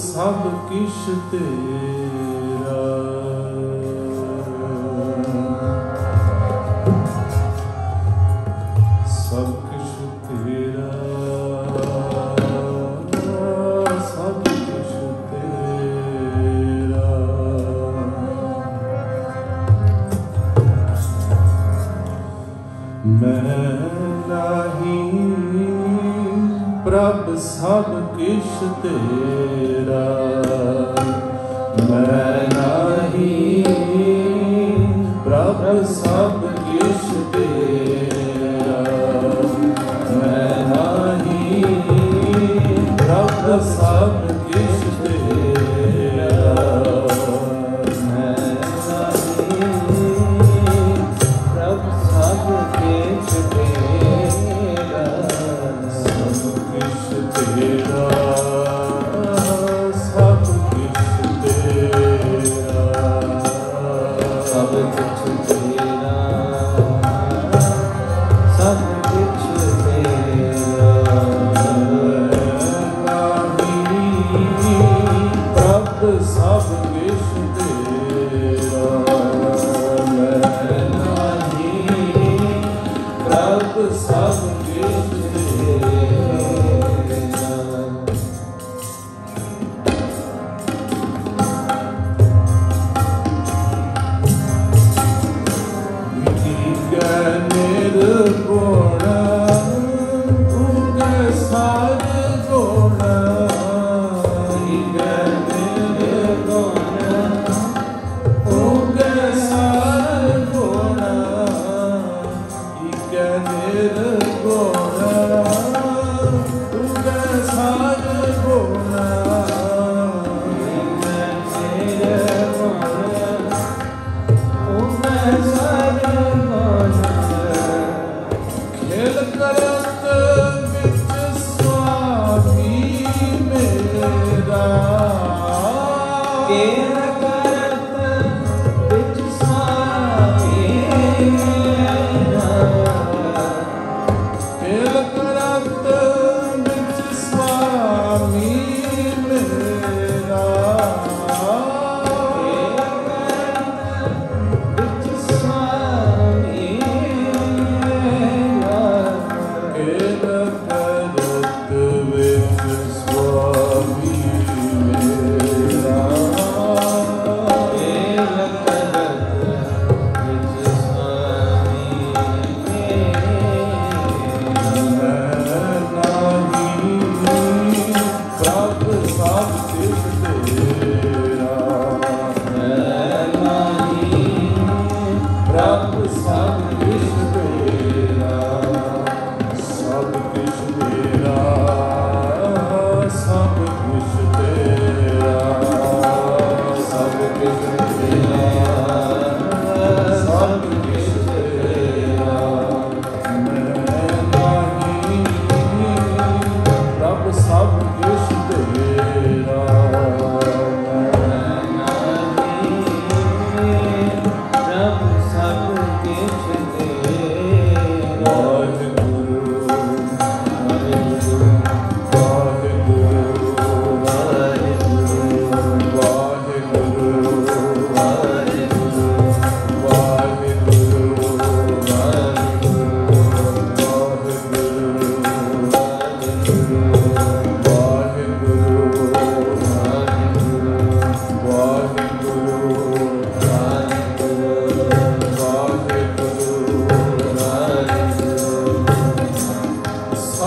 ਸਭ ਕਿਛ ਤੇ ਸਭ ਤੇਰਾ ਮੈਂ ਨਹੀਂ ਪ੍ਰਭ ਸਭ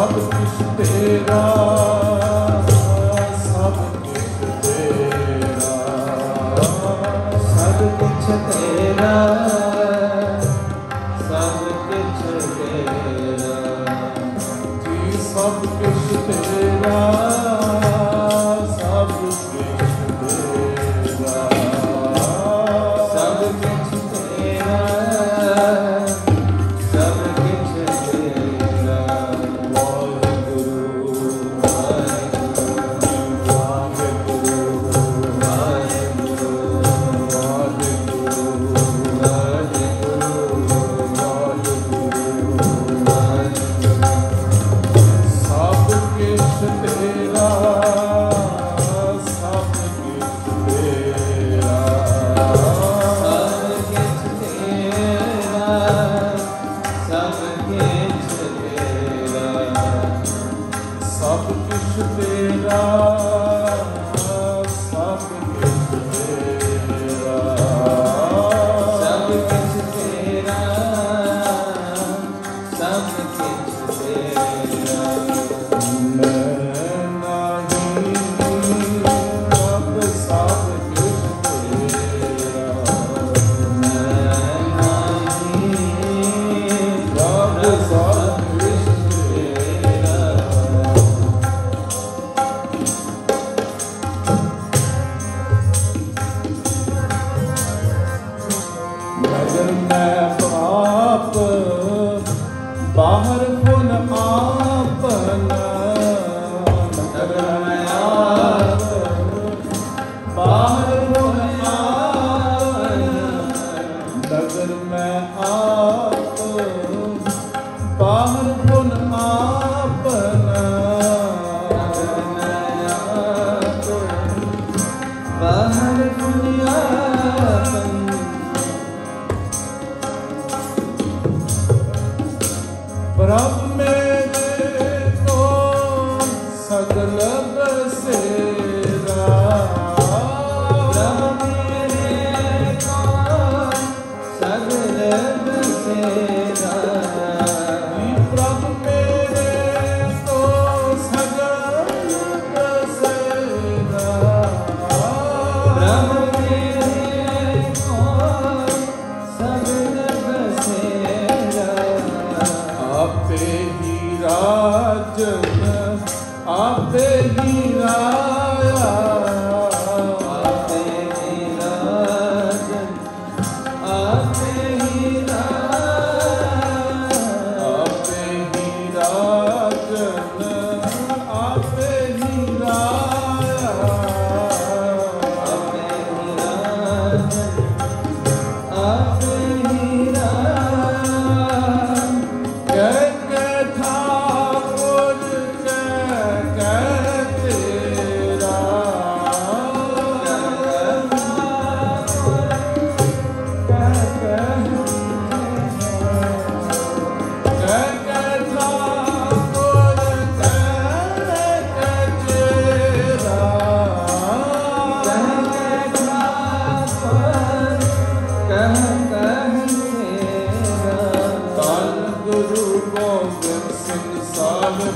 ਸਭ ਕੁਝ ਤੇਰਾ।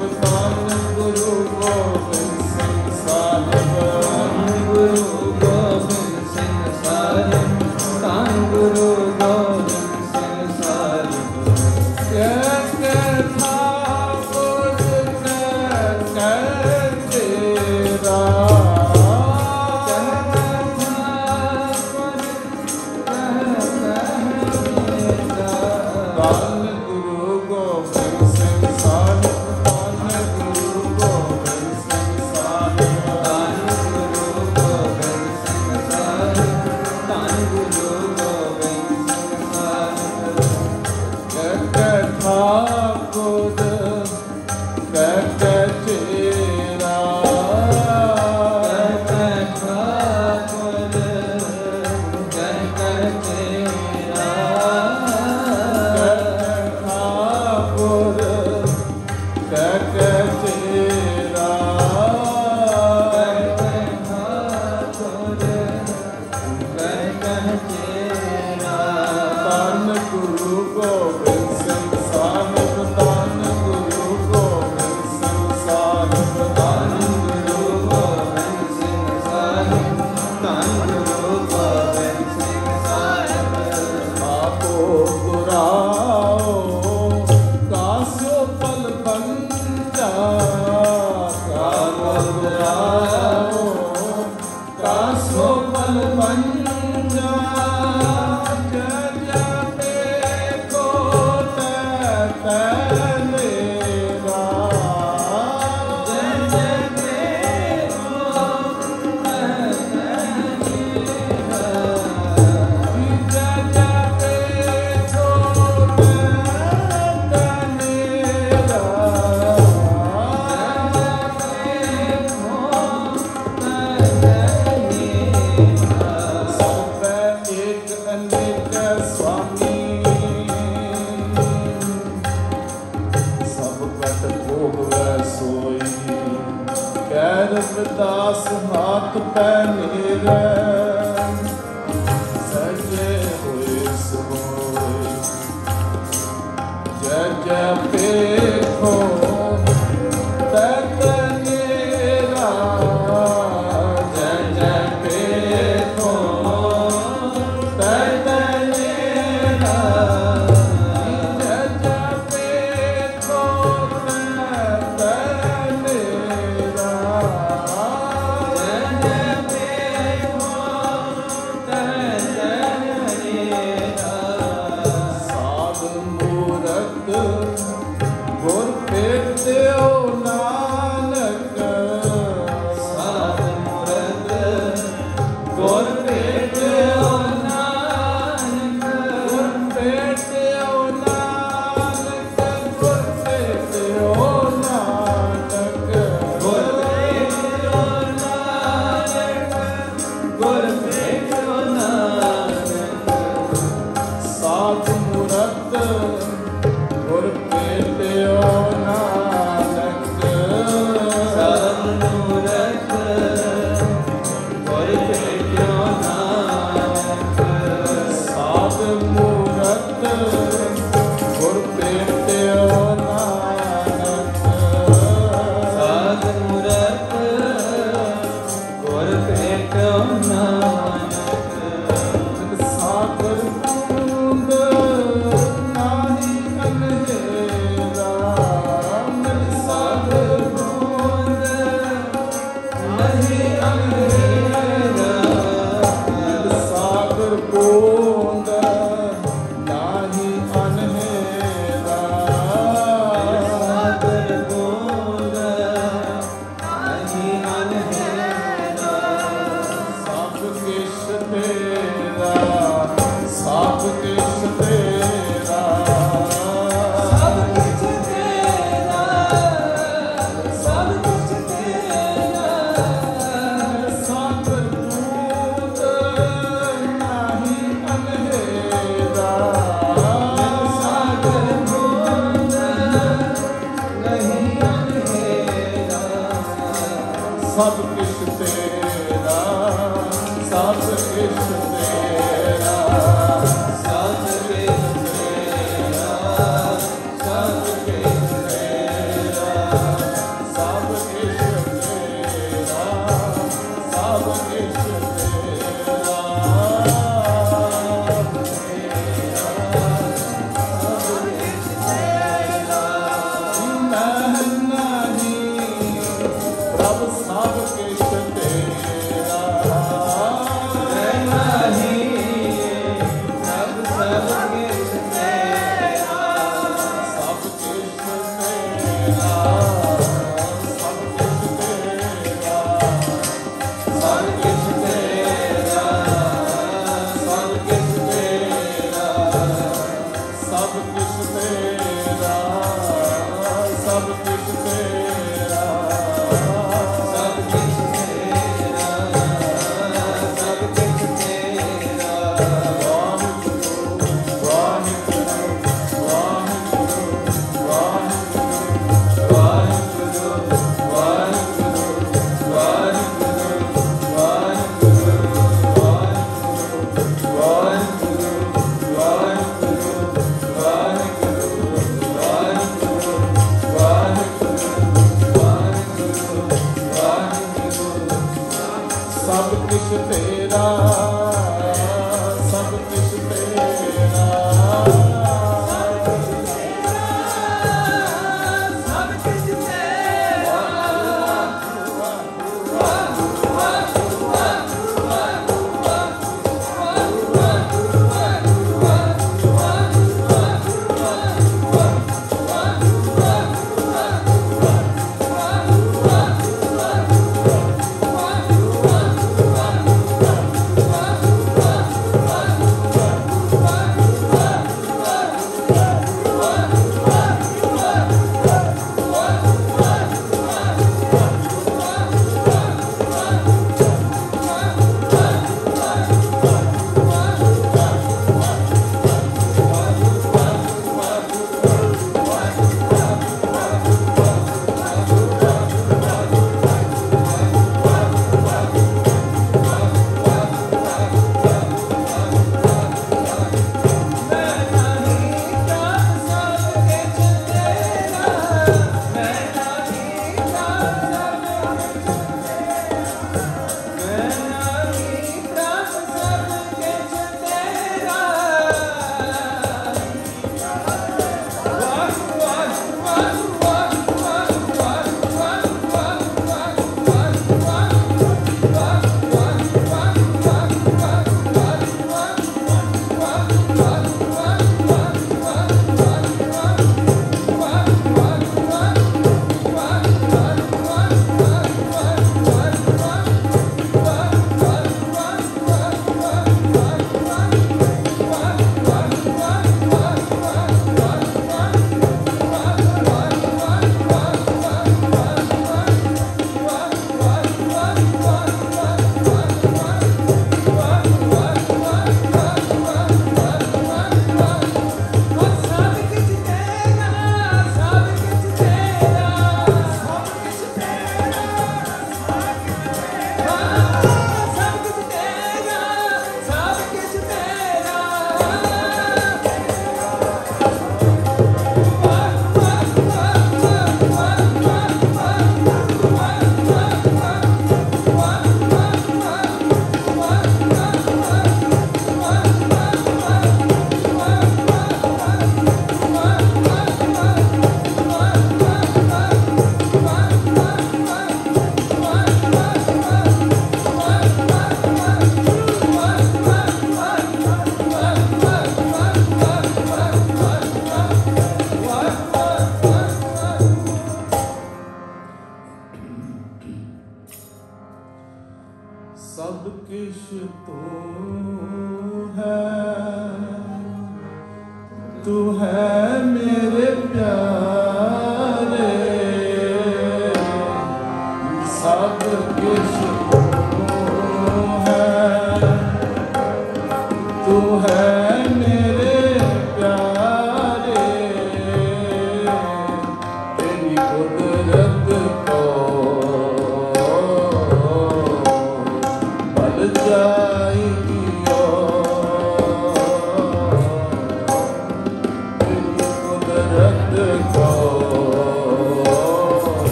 the fire. Krishna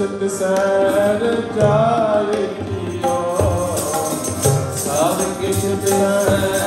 ਸਤ ਸਰ ਚਾਰ ਕੀਓ। ਸਾਧ ਕਿਛ ਬਿਨਾ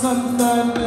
sometimes.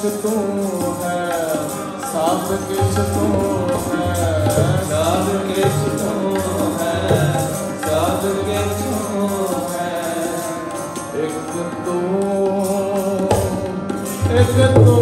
किश तू है सब किश तू है सब किश तू है सब किश तू है। एक तू एक तू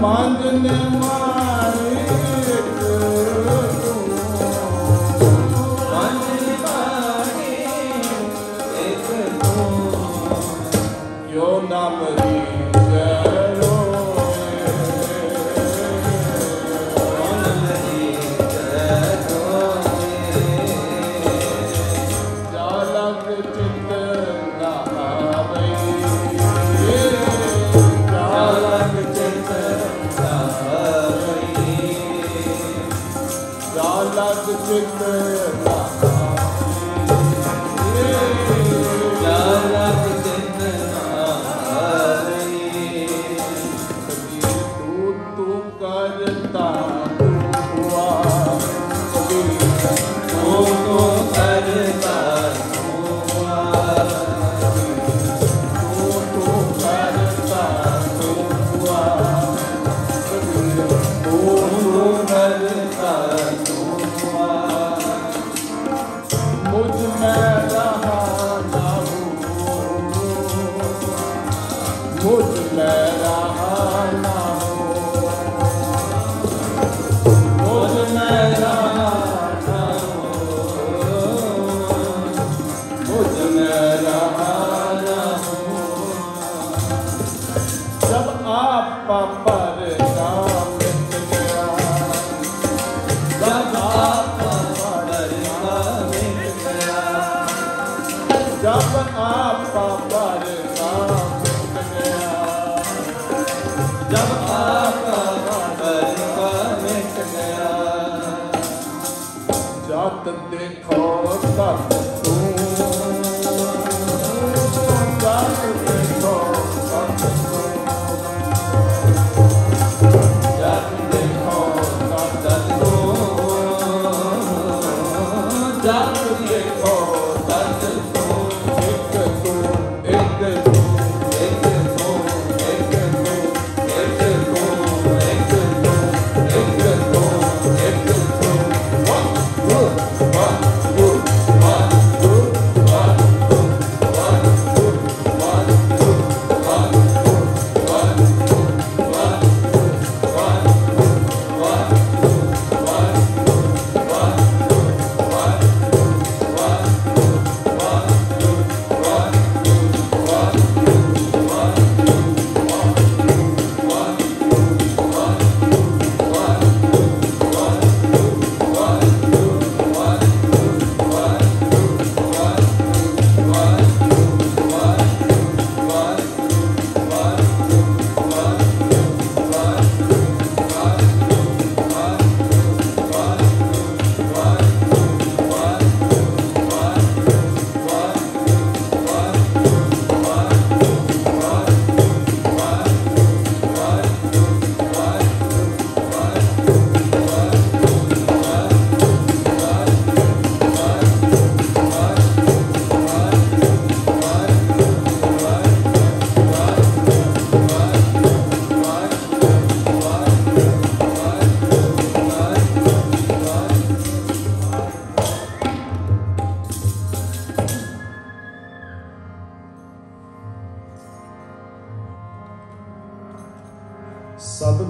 ਮੰਗਨ ਮਾ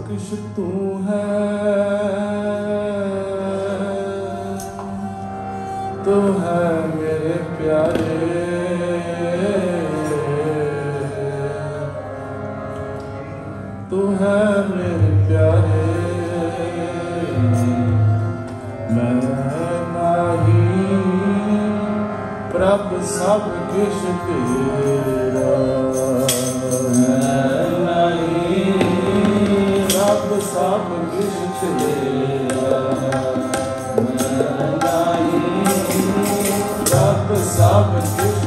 साजिश तू है। तू है मेरे प्यारे। तू है मेरे प्यारे मैं नहीं। प्रभ सब किश तेरे ਸਭ ਕੁਝ ਤੇਰਾ ਮੈਂ ਲਾਈ ਰੱਬ ਸਭ ਕੁਝ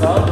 Pakistan.